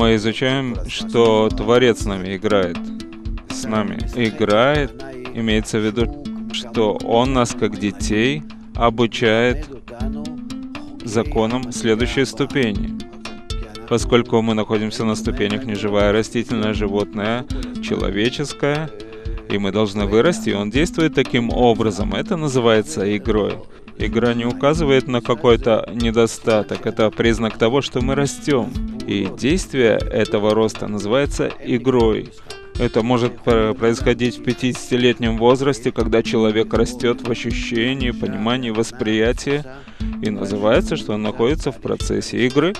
Мы изучаем, что Творец с нами играет. С нами играет, имеется в виду, что Он нас, как детей, обучает законам следующей ступени. Поскольку мы находимся на ступенях неживая, растительная, животное, человеческое, и мы должны вырасти, и он действует таким образом. Это называется игрой. Игра не указывает на какой-то недостаток, это признак того, что мы растем. И действие этого роста называется игрой. Это может происходить в 50-летнем возрасте, когда человек растет в ощущении, понимании, восприятии, и называется, что он находится в процессе игры.